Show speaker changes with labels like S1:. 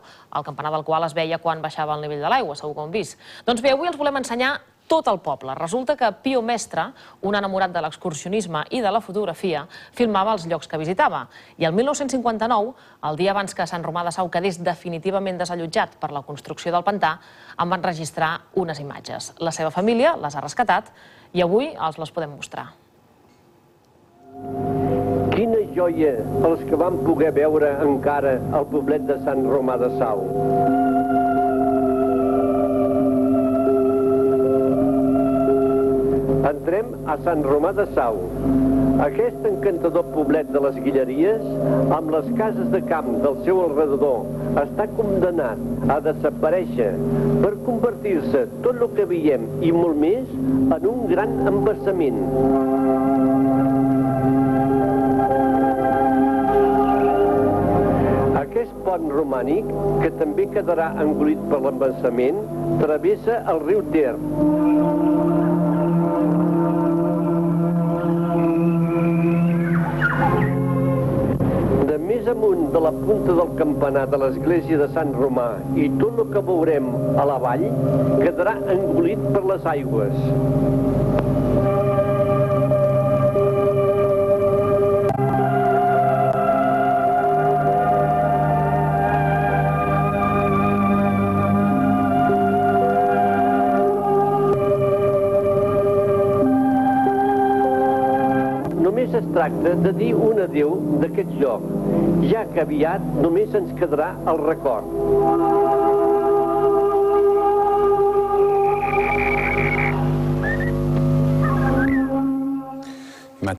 S1: el campanar del qual es veia quan baixava el nivell de l'aigua, segur que ho hem vist. Doncs bé, avui els volem ensenyar tot el poble. Resulta que Pio Mestre, un enamorat de l'excursionisme i de la fotografia, filmava els llocs que visitava. I el 1959, el dia abans que Sant Romà de Sau quedés definitivament desallotjat per la construcció del pantà, en van registrar unes imatges. La seva família les ha rescatat i avui els les podem mostrar.
S2: Joia els que van poder veure encara el poblet de Sant Romà de Sau. Entrem a Sant Romà de Sau. Aquest encantador poblet de les Guilleries, amb les cases de camp del seu alrededor, està condemnat a desaparèixer per convertir-se tot el que veiem i molt més en un gran embassament. Pont romànic, que també quedarà engolit per l'embassament, travessa el riu Ter. De més amunt de la punta del campanar de l'església de Sant Romà i tot el que veurem a la vall quedarà engolit per les aigües. Es tracta de dir un adéu d'aquest lloc, ja que aviat només ens quedarà el record.